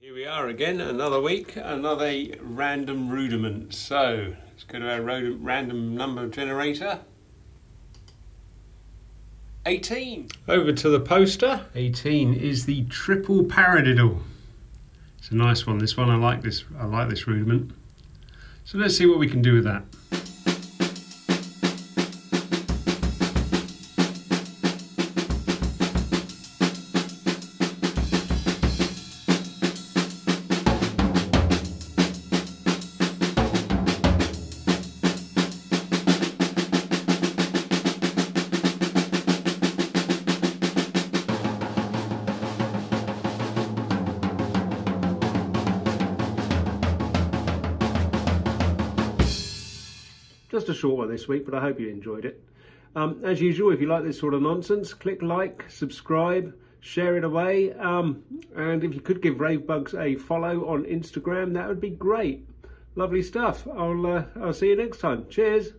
Here we are again, another week, another random rudiment. So let's go to our random number generator. 18. Over to the poster. 18 is the triple paradiddle. It's a nice one. This one I like this. I like this rudiment. So let's see what we can do with that. Just a short one this week, but I hope you enjoyed it. Um, as usual, if you like this sort of nonsense, click like, subscribe, share it away. Um, and if you could give Ravebugs a follow on Instagram, that would be great. Lovely stuff. I'll, uh, I'll see you next time. Cheers.